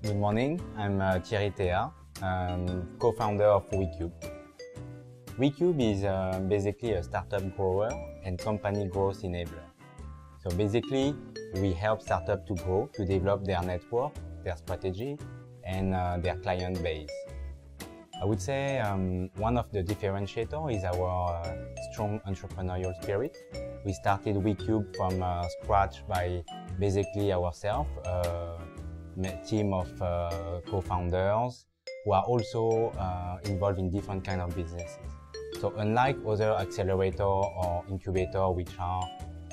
Good morning, I'm uh, Thierry Tea, um, co-founder of WeCube. WeCube is uh, basically a startup grower and company growth enabler. So basically, we help startups to grow, to develop their network, their strategy, and uh, their client base. I would say um, one of the differentiator is our uh, strong entrepreneurial spirit. We started WeCube from uh, scratch by basically ourselves, uh, team of uh, co-founders who are also uh, involved in different kind of businesses. So unlike other accelerator or incubator, which are,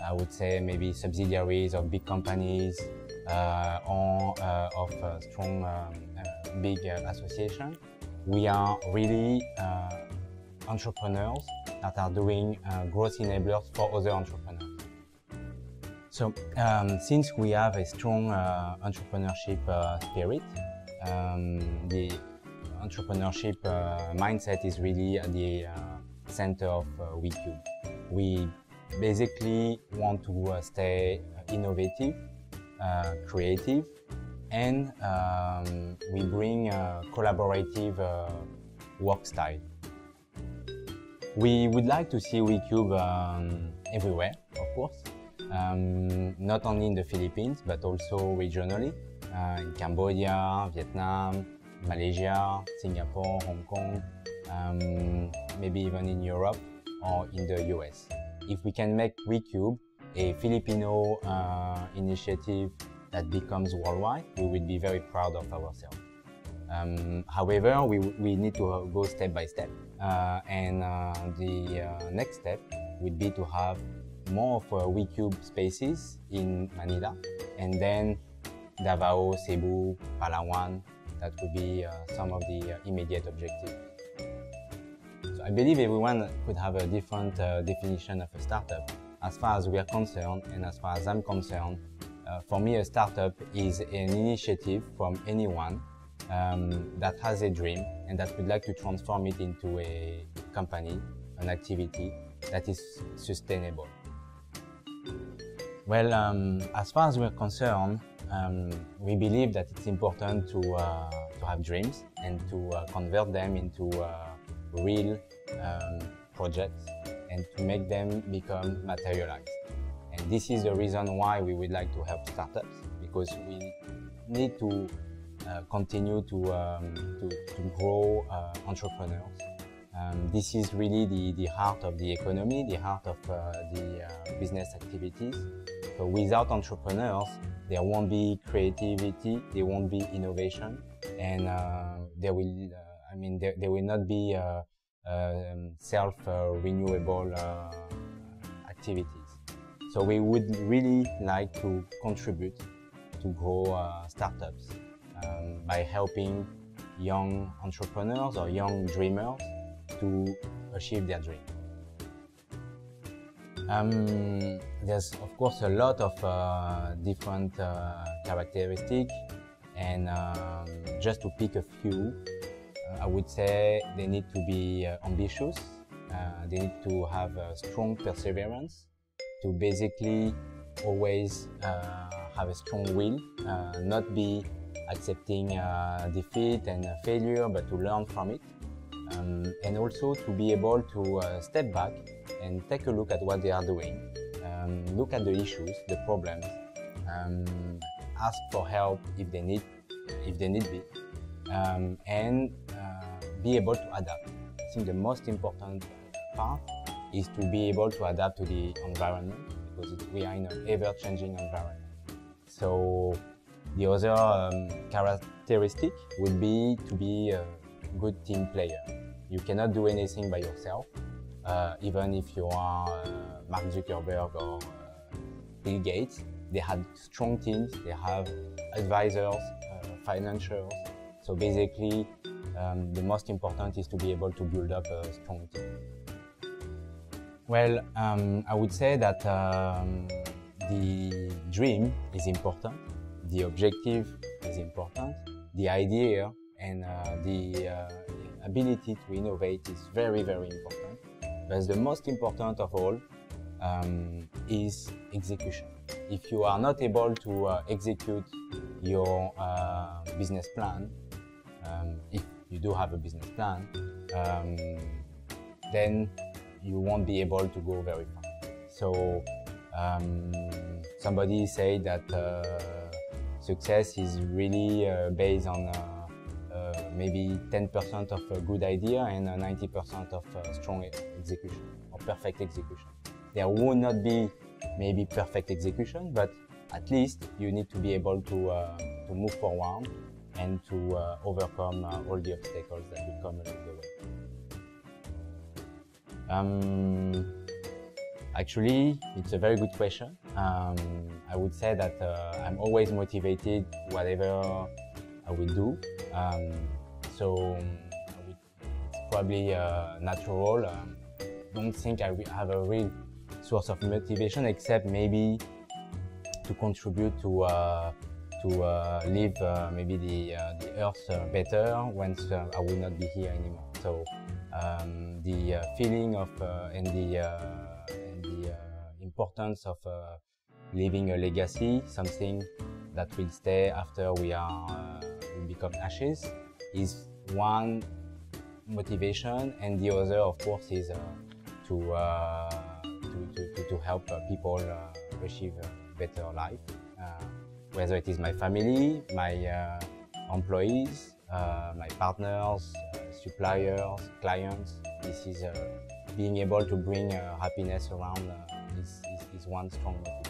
I would say, maybe subsidiaries of big companies uh, or uh, of uh, strong um, big association, we are really entrepreneurs that are doing growth enablers for other entrepreneurs. So um, since we have a strong uh, entrepreneurship uh, spirit, um, the entrepreneurship uh, mindset is really at the uh, center of uh, WeCube. We basically want to uh, stay innovative, creative, and um, we bring a collaborative work style. We would like to see WeCube um, everywhere, of course, um, not only in the Philippines but also regionally uh, in Cambodia, Vietnam, Malaysia, Singapore, Hong Kong, um, maybe even in Europe or in the US. If we can make WeCube a Filipino uh, initiative that becomes worldwide, we will be very proud of ourselves. Um, however, we, we need to go step by step. Uh, and uh, the uh, next step would be to have more of uh, WeCube spaces in Manila and then Davao, Cebu, Palawan. That would be uh, some of the uh, immediate objectives. So I believe everyone could have a different uh, definition of a startup. As far as we are concerned, and as far as I'm concerned, uh, for me, a startup is an initiative from anyone um, that has a dream and that would like to transform it into a company, an activity that is sustainable. Well, um, as far as we're concerned, um, we believe that it's important to, uh, to have dreams and to uh, convert them into uh, real um, projects and to make them become materialized. And this is the reason why we would like to help startups because we need to uh, continue to, um, to, to grow uh, entrepreneurs. Um, this is really the, the heart of the economy, the heart of uh, the business activities. So without entrepreneurs, there won't be creativity, there won't be innovation, and uh, there will, uh, I mean, there, there will not be uh, um, self-renewable uh, activities. So we would really like to contribute to grow uh, startups um, by helping young entrepreneurs or young dreamers to achieve their dream. Um, there's of course a lot of uh, different uh, characteristics and um, just to pick a few, uh, I would say they need to be uh, ambitious, uh, they need to have a strong perseverance, to basically always uh, have a strong will, not be accepting defeat and failure, but to learn from it. Um, and also to be able to step back and take a look at what they are doing, um, look at the issues, the problems, um, ask for help if they need, if they need be, um, and uh, be able to adapt. I think the most important part is to be able to adapt to the environment because it, we are in an ever-changing environment. So the other um, characteristic would be to be a good team player. You cannot do anything by yourself, uh, even if you are uh, Mark Zuckerberg or uh, Bill Gates. They had strong teams, they have advisors, uh, financials. So basically, um, the most important is to be able to build up a strong team. Well, um, I would say that um, the dream is important, the objective is important, the idea and uh, the uh, ability to innovate is very, very important. But the most important of all um, is execution. If you are not able to uh, execute your uh, business plan, um, if you do have a business plan, um, then you won't be able to go very far. So um, somebody said that uh, success is really uh, based on uh, maybe 10% of a good idea and 90% of strong execution or perfect execution. There will not be maybe perfect execution, but at least you need to be able to, uh, to move forward and to uh, overcome uh, all the obstacles that will come along the way. Um, actually, it's a very good question. Um, I would say that uh, I'm always motivated whatever I will do. Um, so it's probably uh, natural. Um, don't think I have a real source of motivation except maybe to contribute to uh, to uh, leave uh, maybe the uh, the earth uh, better once uh, I will not be here anymore. So um, the feeling of and the and the importance of leaving a legacy, something that will stay after we are we become ashes, is one motivation, and the other, of course, is uh, uh, to, to, to, to help uh, people achieve a better life, uh, whether it is my family, my uh, employees, uh, my partners, suppliers, clients. This is being able to bring happiness around is, is, is, one strong motivation.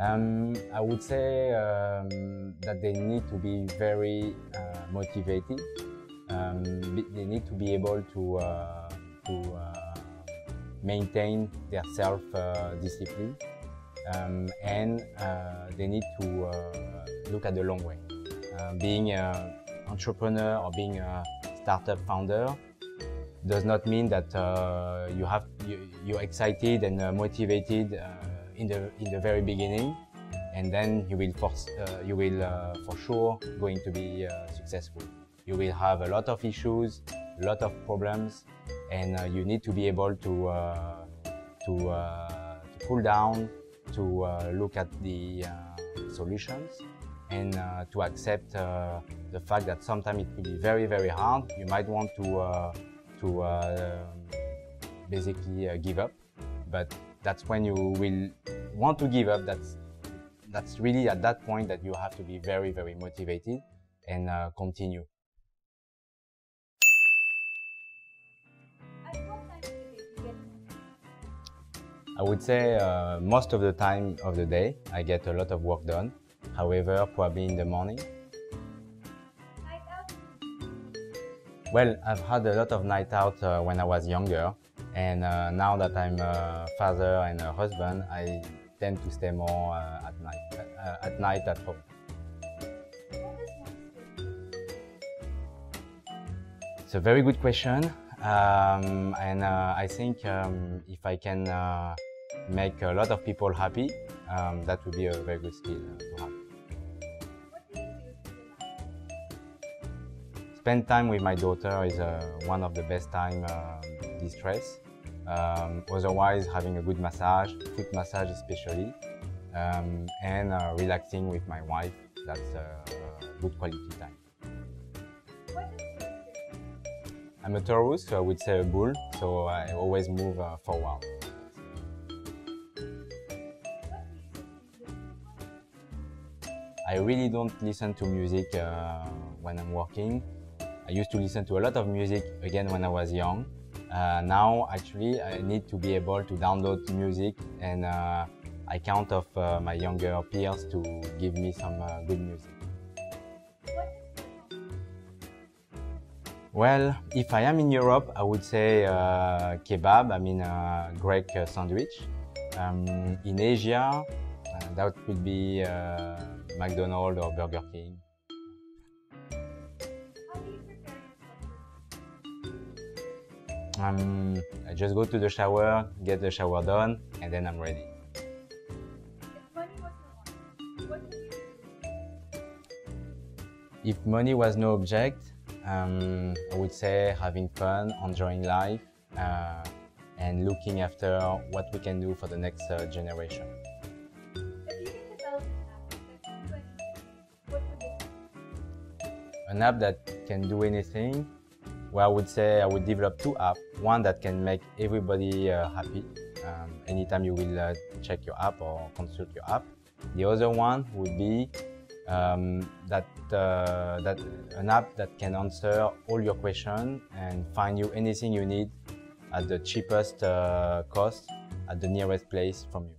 Um, I would say um, that they need to be very uh, motivated. Um, they need to be able to uh, to uh, maintain their self-discipline um, and uh, they need to uh, look at the long way. Uh, being an entrepreneur or being a startup founder does not mean that you have you, you're excited and motivated in the in the very beginning and then you will force, uh, you will uh, for sure going to be uh, successful. You will have a lot of issues, a lot of problems, and you need to be able to to, to cool down, to uh, look at the uh, solutions and uh, to accept the fact that sometimes it will be very, very hard. You might want to, to basically give up, but that's when you will want to give up. That's, that's really at that point that you have to be very, very motivated and continue. I would say uh, most of the time of the day I get a lot of work done. However, probably in the morning. Well, I've had a lot of night out uh, when I was younger, and uh, now that I'm a father and a husband, I tend to stay more uh, at night, uh, at night at home. It's a very good question, um, and uh, I think um, if I can make a lot of people happy, um, that would be a very good skill uh, to have. Spend time with my daughter is uh, one of the best time uh, distress. Um, otherwise, having a good massage, foot massage especially, um, and uh, relaxing with my wife, that's uh, good quality time. I'm a Taurus, so I would say a bull, so I always move uh, forward. I really don't listen to music uh, when I'm working. I used to listen to a lot of music again when I was young. Uh, now, actually, I need to be able to download music and uh, I count of uh, my younger peers to give me some uh, good music. Well, if I am in Europe, I would say uh, kebab, I mean Greek sandwich. Um, in Asia, that would be McDonald's or Burger King. Um, I just go to the shower, get the shower done, and then I'm ready. If money was no object, um, I would say having fun, enjoying life, uh, and looking after what we can do for the next uh, generation. an app that can do anything, well, I would say I would develop two apps. One that can make everybody uh, happy um, anytime you will uh, check your app or consult your app. The other one would be um, that uh, that an app that can answer all your questions and find you anything you need at the cheapest uh, cost at the nearest place from you.